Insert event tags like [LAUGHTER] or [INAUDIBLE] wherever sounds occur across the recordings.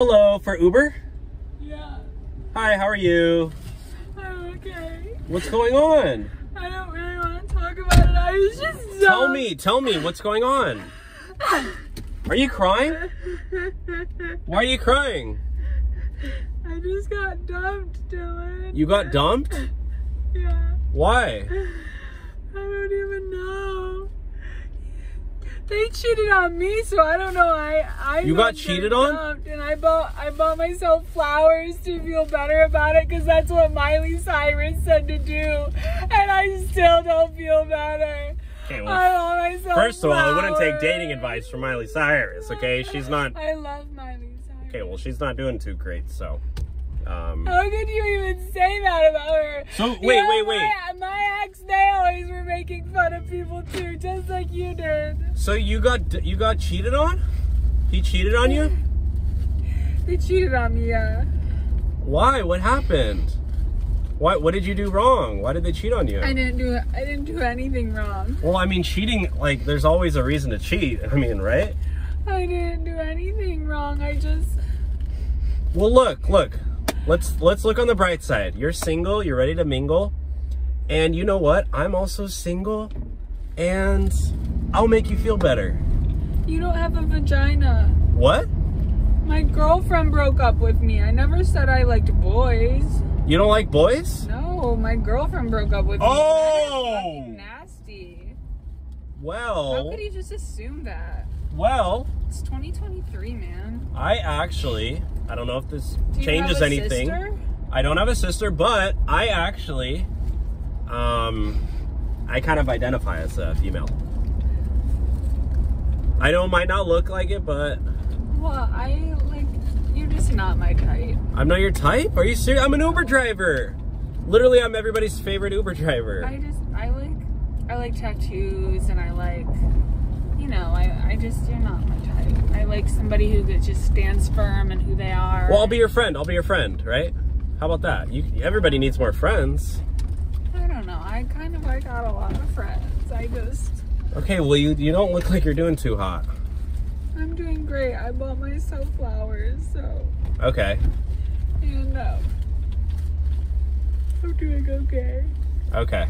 Hello, for Uber? Yeah, Hi, how are you? I'm okay. What's going on? I don't really want to talk about it. I was just so... Tell me, tell me, what's going on? Are you crying? [LAUGHS] Why are you crying? I just got dumped, Dylan. You got dumped? Yeah, Why? They cheated on me, so I don't know. I I You got cheated on? and I bought I bought myself flowers to feel better about it because that's what Miley Cyrus said to do, and I still don't feel better. Okay, I well, bought myself. first of all, I wouldn't take dating advice from Miley Cyrus, okay? She's not, I love Miley Cyrus. okay, well, she's not doing too great, so. Um, How could you even say that about her? So, You wait, know, wait, wait. Making fun of people too, just like you did. so you got, you got cheated on? He cheated on you? [LAUGHS] he cheated on me, yeah. Why? What happened? What, what did you do wrong? Why did they cheat on you? I didn't do I didn't do anything wrong. Well, I mean, cheating, like, there's always a reason to cheat. [LAUGHS] I mean, right? I didn't do anything wrong. I just Well, look, look. Let's let's look on the bright side. You're single. You're ready to mingle, and you know what? I'm also single, and I'll make you feel better. you don't have a vagina. What? My girlfriend broke up with me. I never said I liked boys. You don't like boys? No, my girlfriend broke up with me. Oh! Is fucking nasty. Well. How could you just assume that? well. It's 2023, man. I actually, I don't know if this Do you changes have a anything. sister? I don't have a sister, but I actually, um, I kind of identify as a female. I know it might not look like it, but Well, I like you're just not my type. I'm not your type. Are you serious? I'm an Uber driver. Literally, I'm everybody's favorite Uber driver. I just I like I like tattoos and I like you know I I just you're not my type. I like somebody who just stands firm and who they are. well, I'll be your friend. I'll be your friend, right? How about that? You, everybody needs more friends. I don't know. I kind of I got a lot of friends. I just Okay, well, you you don't look like you're doing too hot. I'm doing great. I bought myself flowers, so Okay, and um, I'm doing okay. okay.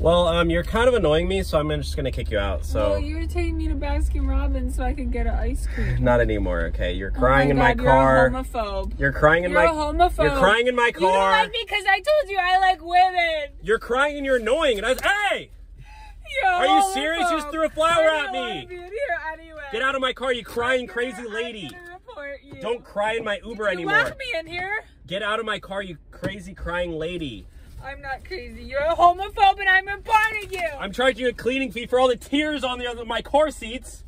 Well, um, you're kind of annoying me, so I'm just gonna kick you out. So. well, you were taking me to Baskin Robbins so I could get an ice cream. Not anymore, okay? You're Oh crying in my God, car. You're a homophobe. You're crying in You're my a homophobe. You're crying in my car. You don't like me because I told you I like women. You're crying and you're annoying. And I was, hey, You're Are you serious? You just threw a flower at me. wanna be in here anyway. get out of my car, you crying gonna- crazy lady. you. Don't cry in my Uber you anymore. left me in here. Get out of my car, you crazy crying lady. I'm not crazy. You're a homophobe and I'm reporting you. I'm charging a cleaning fee for all the tears on the other my car seats.